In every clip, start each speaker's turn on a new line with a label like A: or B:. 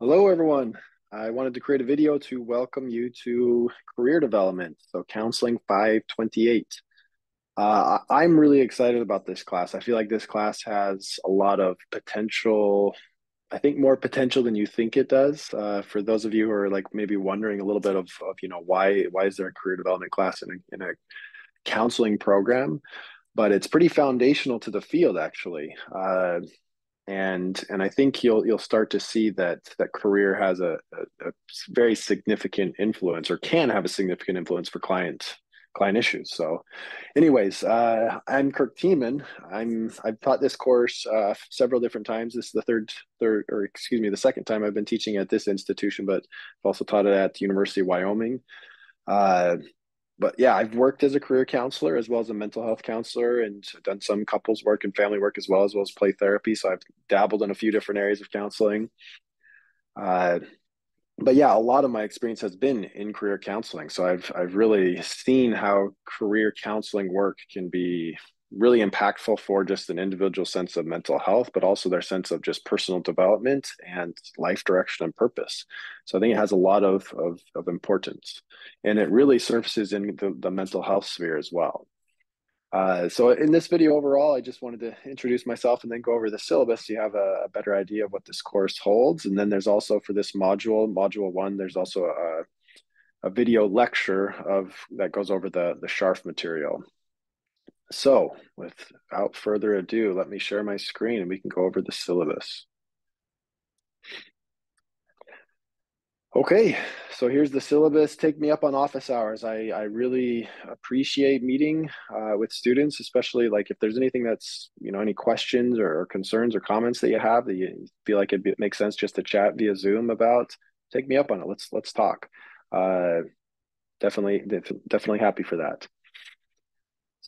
A: Hello, everyone. I wanted to create a video to welcome you to career development, so counseling 528. Uh, I'm really excited about this class. I feel like this class has a lot of potential. I think more potential than you think it does. Uh, for those of you who are like maybe wondering a little bit of, of you know why why is there a career development class in a, in a counseling program, but it's pretty foundational to the field actually. Uh, and and I think you'll you'll start to see that that career has a, a, a, very significant influence or can have a significant influence for client client issues. So, anyways, uh, I'm Kirk Thiemann. I'm I've taught this course uh, several different times. This is the third third or excuse me the second time I've been teaching at this institution, but I've also taught it at the University of Wyoming. Uh, but yeah, I've worked as a career counselor as well as a mental health counselor and done some couples work and family work as well as well as play therapy. So I've dabbled in a few different areas of counseling. Uh, but yeah, a lot of my experience has been in career counseling. So I've I've really seen how career counseling work can be really impactful for just an individual sense of mental health, but also their sense of just personal development and life direction and purpose. So I think it has a lot of, of, of importance and it really surfaces in the, the mental health sphere as well. Uh, so in this video overall, I just wanted to introduce myself and then go over the syllabus so you have a, a, better idea of what this course holds. And then there's also for this module, module one, there's also a, a video lecture of that goes over the, the SHARF material. So without further ado, let me share my screen and we can go over the syllabus. Okay, so here's the syllabus. Take me up on office hours. I, I really appreciate meeting uh, with students, especially like if there's anything that's, you know, any questions or, concerns or comments that you have that you feel like it makes sense just to chat via Zoom about, take me up on it. Let's, let's talk. Uh, definitely, definitely happy for that.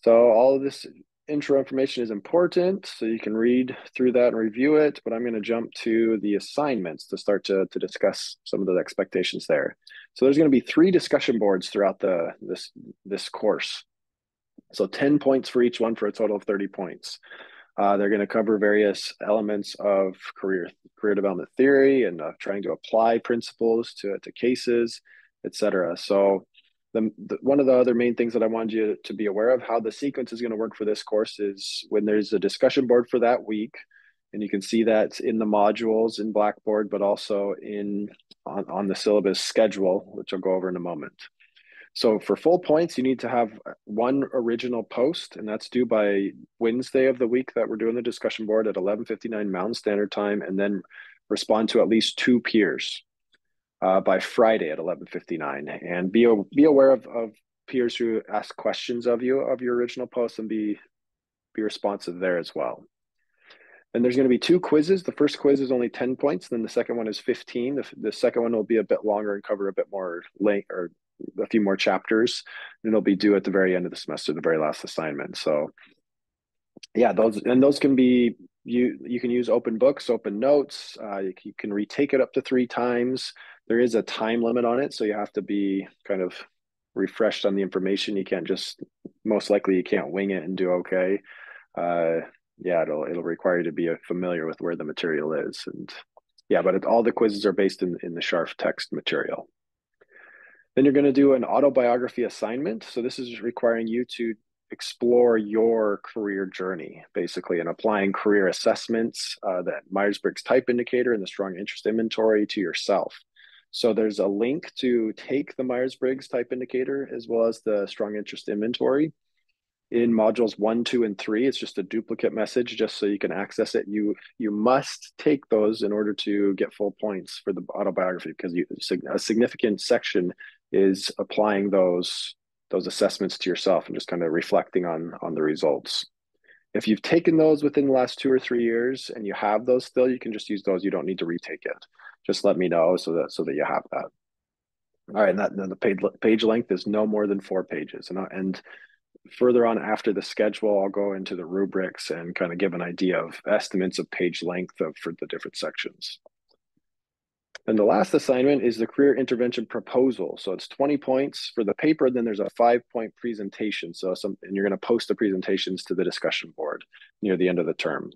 A: So all of this intro information is important, so you can read through that and review it, but I'm gonna jump to the assignments to start to, to discuss some of the expectations there. So there's gonna be three discussion boards throughout the this, this course. So 10 points for each one for a total of 30 points. Uh, they're going to cover various elements of career career development theory and uh, trying to apply principles to, to cases, etc. So the, the, one of the other main things that I wanted you to be aware of how the sequence is going to work for this course is when there's a discussion board for that week, and you can see that in the modules in Blackboard, but also in on, on the syllabus schedule, which I'll go over in a moment. So for full points, you need to have one original post, and that's due by Wednesday of the week that we're doing the discussion board at 11:59 Mountain Standard Time, and then respond to at least two peers uh, by Friday at 11:59, and be be aware of, of peers who ask questions of you of your original post and be be responsive there as well. And there's going to be two quizzes. The first quiz is only 10 points, then the second one is 15. The, the second one will be a bit longer and cover a bit more length or a few more chapters, and it'll be due at the very end of the semester, the very last assignment. So yeah, those and those can be you you can use open books, open notes. Uh, you, you can retake it up to three times there is a time limit on it, so you have to be kind of refreshed on the information. You can't just most likely you can't wing it and do okay. Uh, yeah, it'll it'll require you to be familiar with where the material is, and yeah, but it, all the quizzes are based in in the SHARF text material. Then you're going to do an autobiography assignment. So this is requiring you to explore your career journey, basically, and applying career assessments, uh, that Myers Briggs type indicator and the strong interest inventory to yourself. So there's a link to take the Myers-Briggs type indicator as well as the strong interest inventory in modules one, two, and three. It's just a duplicate message just so you can access it. You you must take those in order to get full points for the autobiography because you, a significant section is applying those those assessments to yourself and just kind of reflecting on on the results. If you've taken those within the last two or three years and you have those still, you can just use those. You don't need to retake it just let me know so that so that you have that. All right, and that the page page length is no more than four pages, and and further on after the schedule, I'll go into the rubrics and kind of give an idea of estimates of page length of for the different sections. And the last assignment is the career intervention proposal. So it's 20 points for the paper. Then there's a five point presentation. So some, and you're going to post the presentations to the discussion board near the end of the term.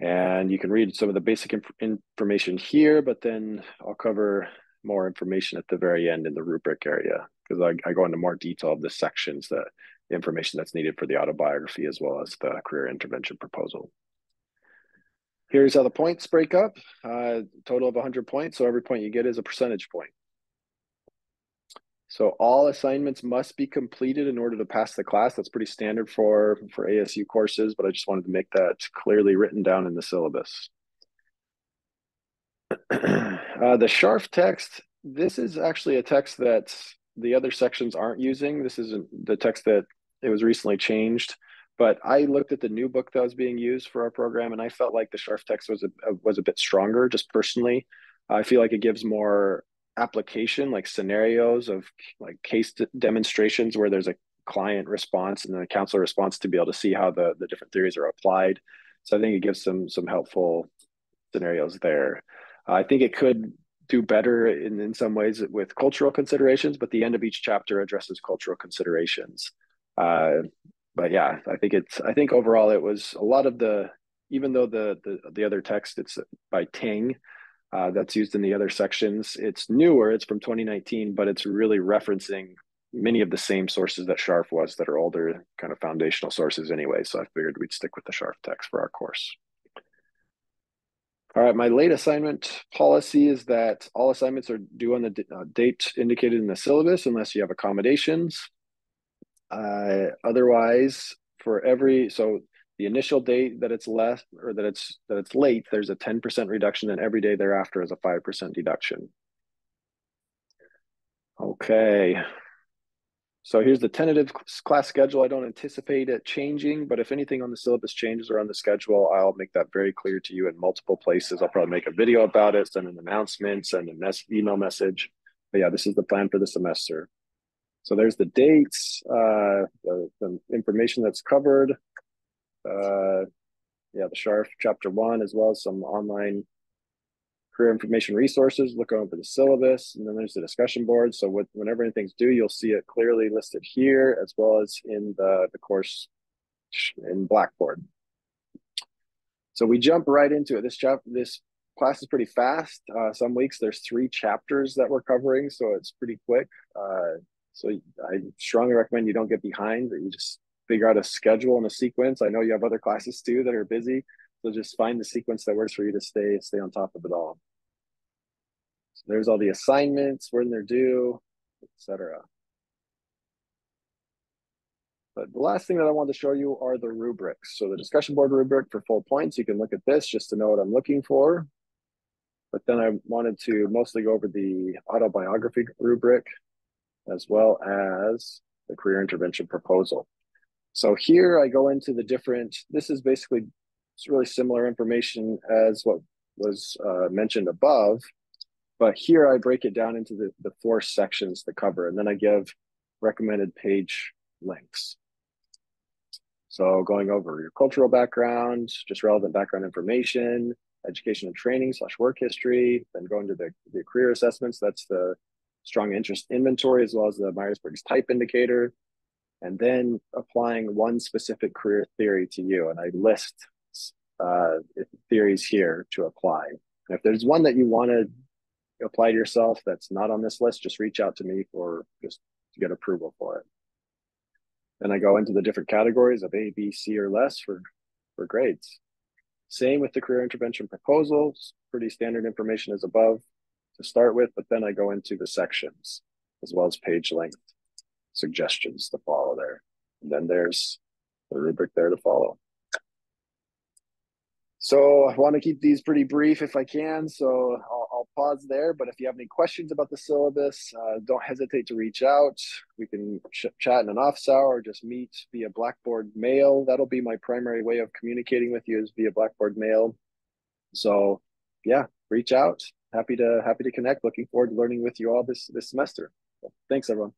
A: And you can read some of the basic inf information here, but then I'll cover more information at the very end in the rubric area because I, I, go into more detail of the sections, the information that's needed for the autobiography as well as the career intervention proposal. Here's how the points break up, uh, total of 100 points. So every point you get is a percentage point. So all assignments must be completed in order to pass the class. That's pretty standard for, for ASU courses, but I just wanted to make that clearly written down in the syllabus. uh, the Sharf text, this is actually a text that the other sections aren't using. This isn't the text that it was recently changed. But I looked at the new book that was being used for our program, and I felt like the Sharf text was a, was a bit stronger. Just personally, I feel like it gives more application, like scenarios of like case demonstrations where there's a client response and then a counselor response to be able to see how the the different theories are applied. So I think it gives some some helpful scenarios there. I think it could do better in, in some ways with cultural considerations, but the end of each chapter addresses cultural considerations. Uh, but yeah, I think it's I think overall it was a lot of the even though the the, the other text it's by Ting uh, that's used in the other sections. It's newer, it's from 2019, but it's really referencing many of the same sources that Sharf was that are older kind of foundational sources anyway. So I figured we'd stick with the Sharf text for our course. All right, my late assignment policy is that all assignments are due on the uh, date indicated in the syllabus unless you have accommodations. Uh, otherwise, for every so the initial date that it's less or that it's that it's late, there's a 10% reduction, and every day thereafter is a 5% deduction. Okay. So here's the tentative class schedule. I don't anticipate it changing, but if anything on the syllabus changes or on the schedule, I'll make that very clear to you in multiple places. I'll probably make a video about it, send an announcement, send an email message. But yeah, this is the plan for the semester. So there's the dates, uh, the, the information that's covered. Uh, yeah, the Sharf chapter one, as well as some online career information resources, look over the syllabus, and then there's the discussion board. So with, whenever anything's due, you'll see it clearly listed here, as well as in the, the course in Blackboard. So we jump right into it. This chapter, this class is pretty fast. Uh, some weeks there's three chapters that we're covering, so it's pretty quick. Uh, so I strongly recommend you don't get behind, that you just figure out a schedule and a sequence. I know you have other classes too that are busy. So just find the sequence that works for you to stay stay on top of it all. So there's all the assignments, when they're due, etc. But the last thing that I want to show you are the rubrics. So the discussion board rubric for full points, you can look at this just to know what I'm looking for. But then I wanted to mostly go over the autobiography rubric as well as the career intervention proposal. So here I go into the different, this is basically, it's really similar information as what was uh, mentioned above, but here I break it down into the, the four sections to cover, and then I give recommended page links. So going over your cultural background, just relevant background information, education and training slash work history, then going to the, the career assessments, that's the strong interest inventory as well as the Myers-Briggs type indicator, and then applying one specific career theory to you. And I list uh, theories here to apply. And if there's one that you want to apply to yourself that's not on this list, just reach out to me for just to get approval for it. Then I go into the different categories of A, B, C, or less for, for grades. Same with the career intervention proposals, pretty standard information as above to start with, but then I go into the sections as well as page length suggestions to follow there. And then there's the rubric there to follow. So I want to keep these pretty brief if I can, so I'll, I'll pause there. But if you have any questions about the syllabus, uh, don't hesitate to reach out. We can ch chat in an office hour or just meet via Blackboard mail. That'll be my primary way of communicating with you is via Blackboard mail. So yeah, reach out happy to happy to connect. Looking forward to learning with you all this this semester. So thanks, everyone.